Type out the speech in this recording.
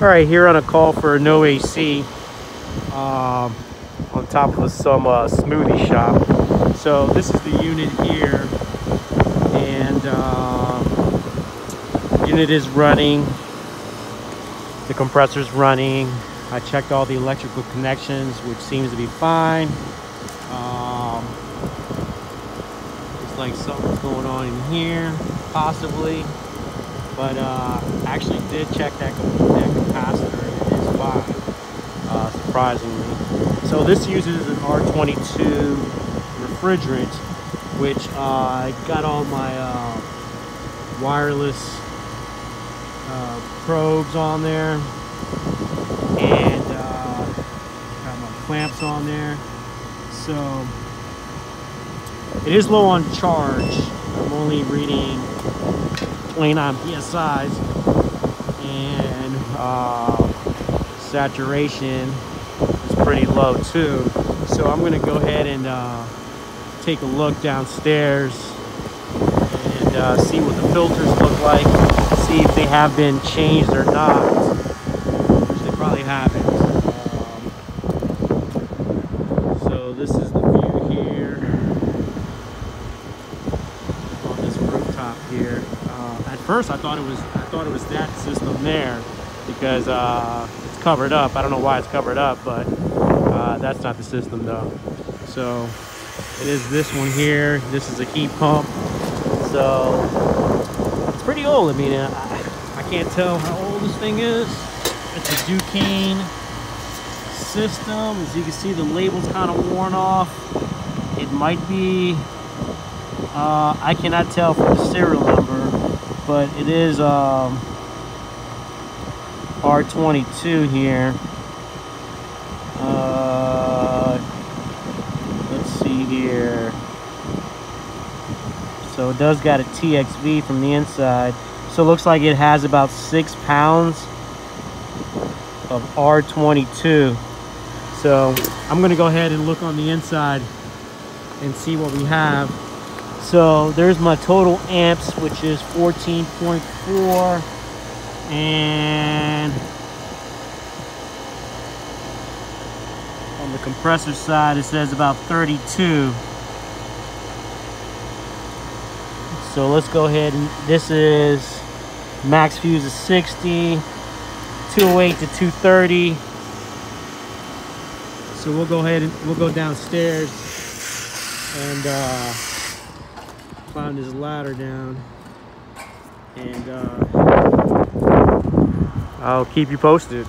All right, here on a call for no AC um, on top of some uh, smoothie shop. So this is the unit here, and um, unit is running. The compressor's running. I checked all the electrical connections, which seems to be fine. Um, looks like something's going on in here, possibly but uh, actually did check that, that capacitor and it is fine, uh, surprisingly. So this uses an R22 refrigerant, which uh, I got all my uh, wireless uh, probes on there and uh, got my clamps on there. So it is low on charge. I'm only reading 29 psi's and uh, saturation is pretty low too. So I'm gonna go ahead and uh, take a look downstairs and uh, see what the filters look like see if they have been changed or not. Which they probably haven't. Um, so this is the view here. On this rooftop here first I thought it was I thought it was that system there because uh, it's covered up. I don't know why it's covered up, but uh, that's not the system though. So it is this one here. This is a heat pump. So it's pretty old. I mean, I, I can't tell how old this thing is. It's a Ducane system. As you can see, the label's kind of worn off. It might be, uh, I cannot tell from the serial number but it is um, R22 here. Uh, let's see here. So it does got a TXV from the inside. So it looks like it has about six pounds of R22. So I'm gonna go ahead and look on the inside and see what we have. So there's my total amps, which is 14.4 and on the compressor side it says about 32 so let's go ahead and this is max fuse is 60 208 to 230 so we'll go ahead and we'll go downstairs and uh climb this ladder down and uh, I'll keep you posted.